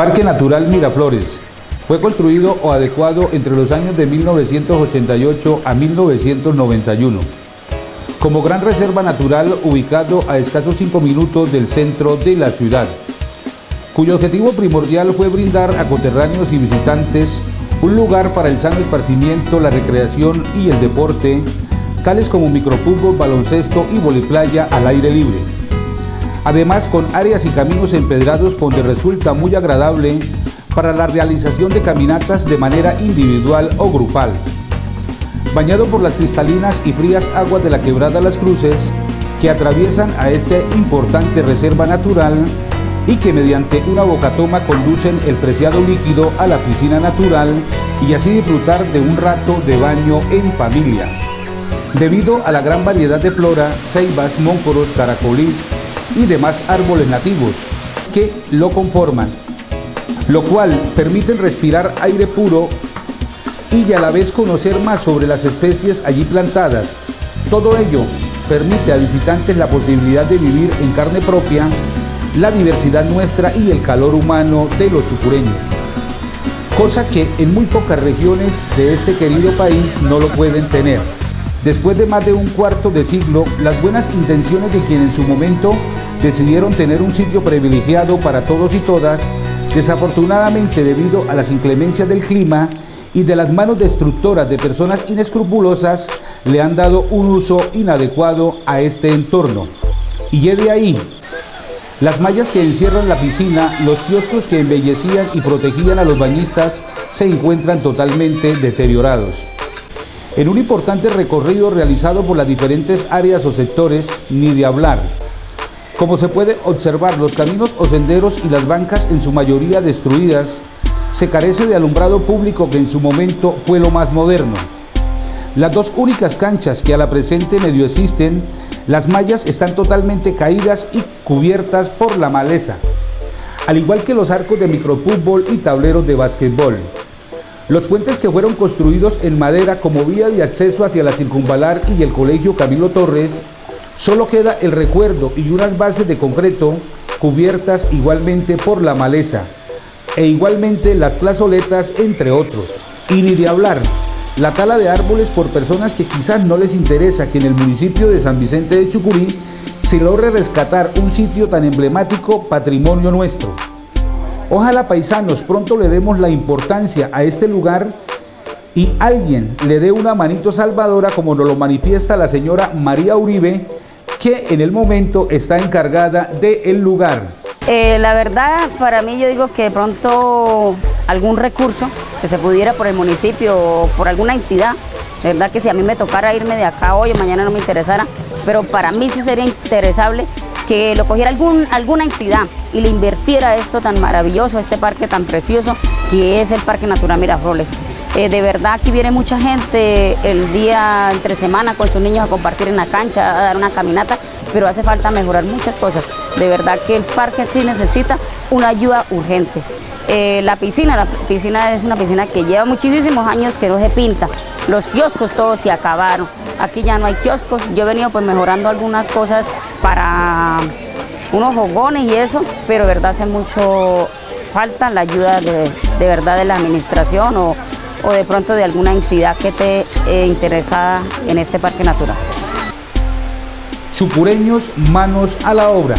Parque Natural Miraflores. Fue construido o adecuado entre los años de 1988 a 1991. Como gran reserva natural ubicado a escasos 5 minutos del centro de la ciudad, cuyo objetivo primordial fue brindar a coterráneos y visitantes un lugar para el sano esparcimiento, la recreación y el deporte, tales como microfútbol, baloncesto y voliplaya al aire libre. Además, con áreas y caminos empedrados donde resulta muy agradable para la realización de caminatas de manera individual o grupal. Bañado por las cristalinas y frías aguas de la quebrada Las Cruces, que atraviesan a esta importante reserva natural, y que mediante una bocatoma conducen el preciado líquido a la piscina natural y así disfrutar de un rato de baño en familia. Debido a la gran variedad de flora, ceibas, móncoros, caracolís y demás árboles nativos que lo conforman, lo cual permite respirar aire puro y a la vez conocer más sobre las especies allí plantadas. Todo ello permite a visitantes la posibilidad de vivir en carne propia la diversidad nuestra y el calor humano de los chucureños, cosa que en muy pocas regiones de este querido país no lo pueden tener. Después de más de un cuarto de siglo, las buenas intenciones de quienes en su momento decidieron tener un sitio privilegiado para todos y todas, desafortunadamente debido a las inclemencias del clima y de las manos destructoras de personas inescrupulosas, le han dado un uso inadecuado a este entorno. Y de ahí las mallas que encierran la piscina, los kioscos que embellecían y protegían a los bañistas se encuentran totalmente deteriorados. En un importante recorrido realizado por las diferentes áreas o sectores, ni de hablar. Como se puede observar, los caminos o senderos y las bancas en su mayoría destruidas, se carece de alumbrado público que en su momento fue lo más moderno. Las dos únicas canchas que a la presente medio existen las mallas están totalmente caídas y cubiertas por la maleza, al igual que los arcos de microfútbol y tableros de básquetbol. Los puentes que fueron construidos en madera como vía de acceso hacia la circunvalar y el colegio Camilo Torres, solo queda el recuerdo y unas bases de concreto cubiertas igualmente por la maleza, e igualmente las plazoletas entre otros. Y ni de hablar la tala de árboles por personas que quizás no les interesa que en el municipio de San Vicente de Chucurí se logre rescatar un sitio tan emblemático, patrimonio nuestro. Ojalá paisanos pronto le demos la importancia a este lugar y alguien le dé una manito salvadora como nos lo manifiesta la señora María Uribe, que en el momento está encargada del lugar. Eh, la verdad, para mí yo digo que pronto algún recurso que se pudiera por el municipio o por alguna entidad, de verdad que si a mí me tocara irme de acá hoy o mañana no me interesara, pero para mí sí sería interesable que lo cogiera alguna entidad y le invirtiera esto tan maravilloso, este parque tan precioso que es el Parque Natural Miraflores. Eh, de verdad aquí viene mucha gente el día entre semana con sus niños a compartir en la cancha, a dar una caminata, pero hace falta mejorar muchas cosas. De verdad que el parque sí necesita una ayuda urgente. Eh, la piscina, la piscina es una piscina que lleva muchísimos años que no se pinta. Los kioscos todos se acabaron. Aquí ya no hay kioscos. Yo he venido pues mejorando algunas cosas para unos fogones y eso, pero verdad hace mucho falta la ayuda de, verdad de la administración o, de pronto de alguna entidad que esté eh, interesada en este parque natural. Chupureños, manos a la obra.